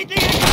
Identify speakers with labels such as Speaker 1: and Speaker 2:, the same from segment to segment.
Speaker 1: Feindliche Run!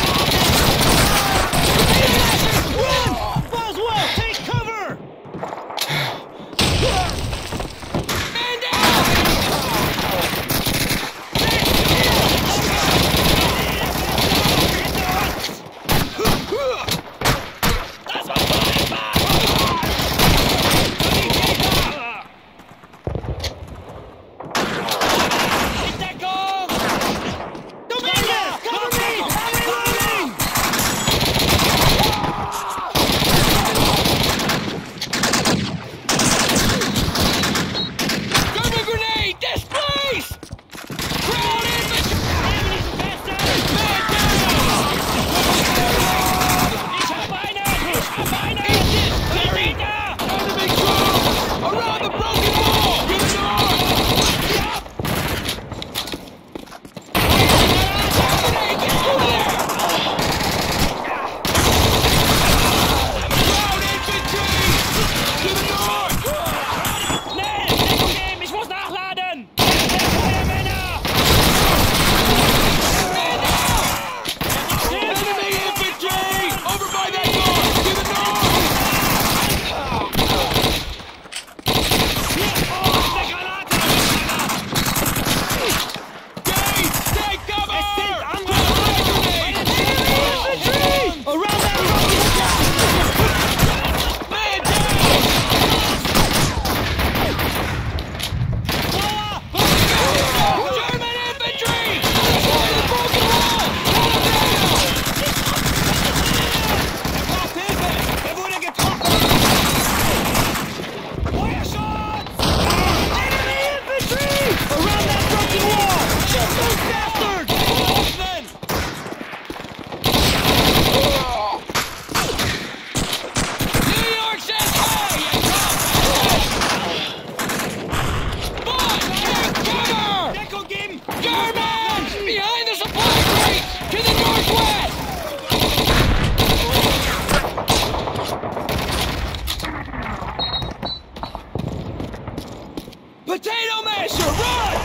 Speaker 1: Potato Masher, run!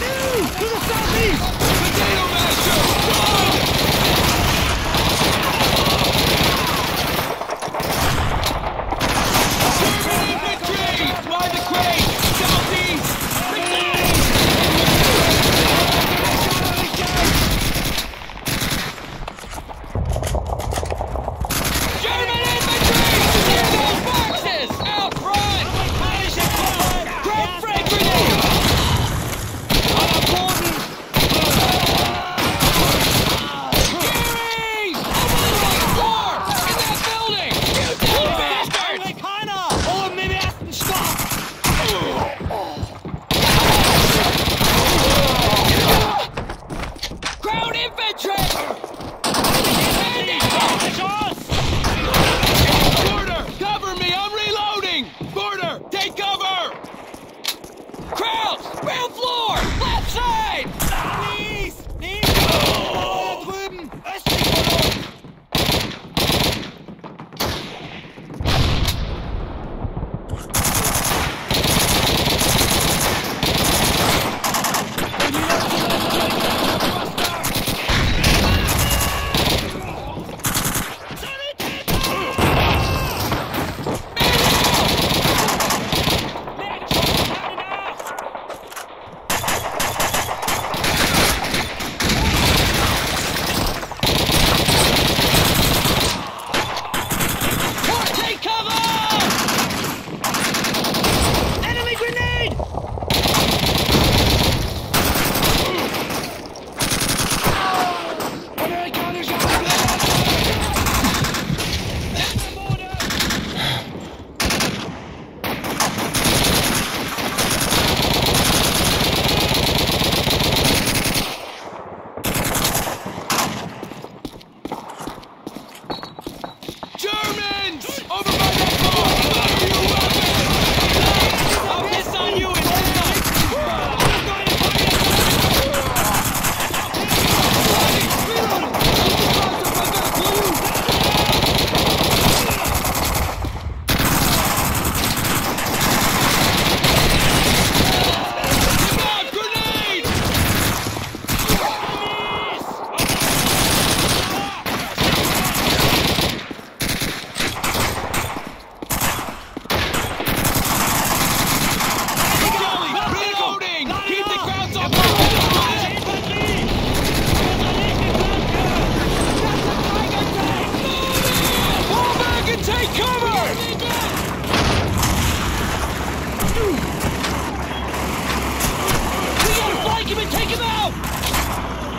Speaker 1: me!
Speaker 2: To the
Speaker 1: side!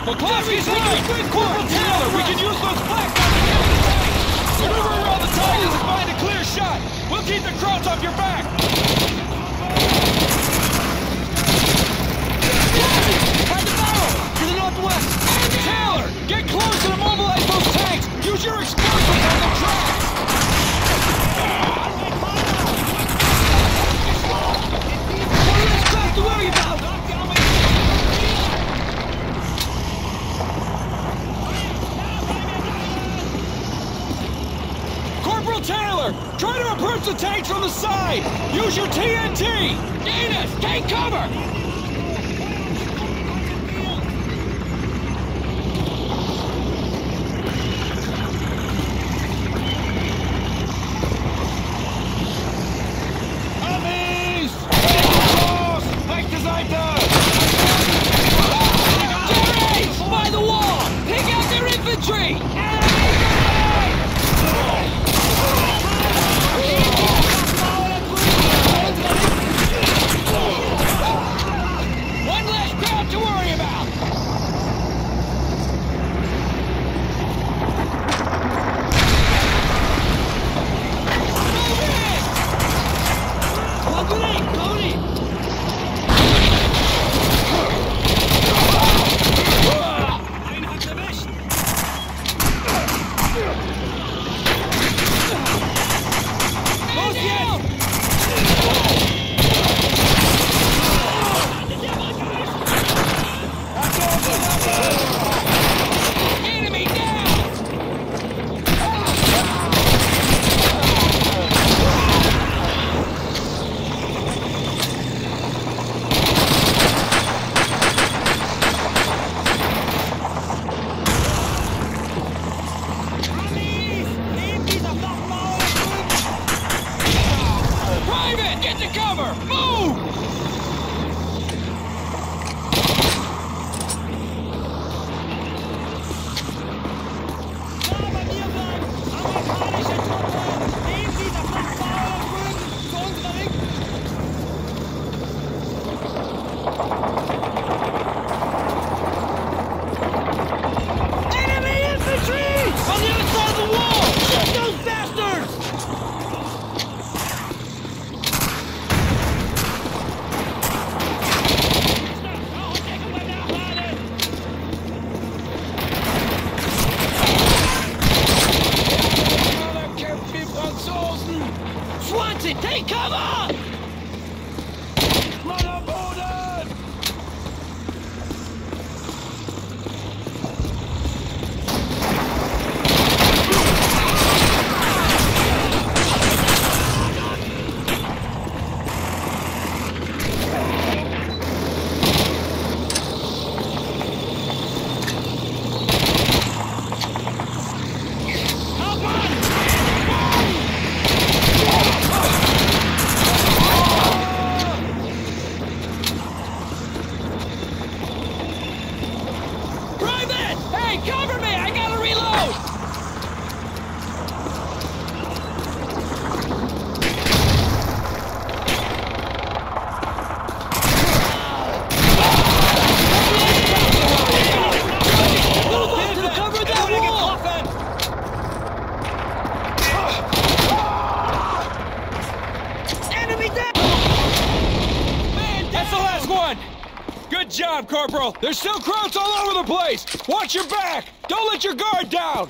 Speaker 2: McCloskey's right! Corporal Taylor, we can use those on the enemy tanks! Maneuver around the tires and find a clear shot! We'll keep the Krauts off your back! Find the barrel! To the northwest! Taylor, get close and immobilize those tanks! Use your explosives on the tracks!
Speaker 1: One less craft to worry about!
Speaker 2: Corporal Taylor, try to approach the tanks from the side! Use your TNT! Enos, take cover! Corporal. There's still crowds all over the place. Watch your back. Don't let your guard down.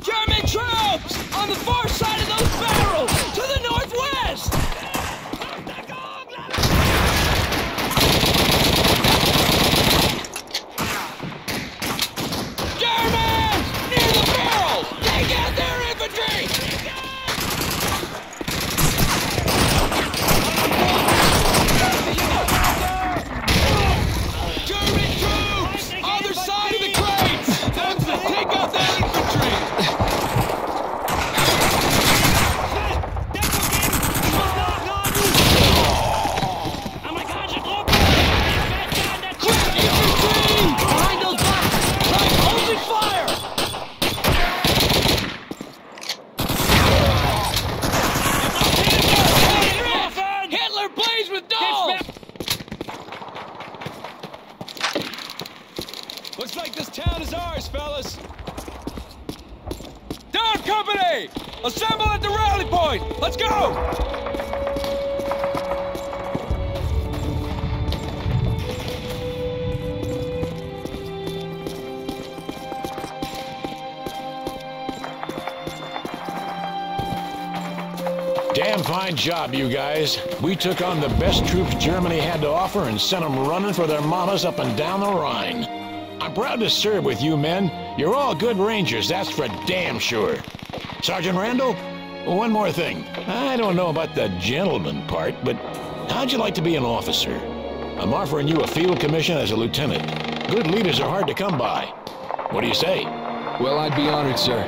Speaker 2: German troops on the far side of those barrels to the northwest. Germans near the barrels. Take out their infantry. German troops! Other side of the crates! That's to take out that infantry!
Speaker 1: Amerikanische Truppen! Fest an der
Speaker 2: Infantry! Behind those boxes! Right, open fire!
Speaker 1: Waffen!
Speaker 2: Hitler plays with dolls! Looks like this town is ours, fellas. Down, company! Assemble at the rally point! Let's go!
Speaker 3: Damn fine job, you guys. We took on the best troops Germany had to offer and sent them running for their mamas up and down the Rhine. I'm proud to serve with you men. You're all good rangers, that's for damn sure. Sergeant Randall, one more thing. I don't know about the gentleman part, but how'd you like to be an officer? I'm offering you a field commission as a lieutenant. Good leaders are hard to come by. What do you say?
Speaker 4: Well, I'd be honored, sir.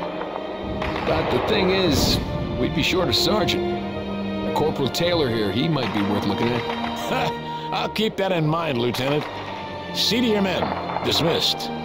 Speaker 4: But the thing is, we'd be short a sergeant. Corporal Taylor here, he might be worth looking at.
Speaker 3: I'll keep that in mind, Lieutenant. See to your men. Dismissed.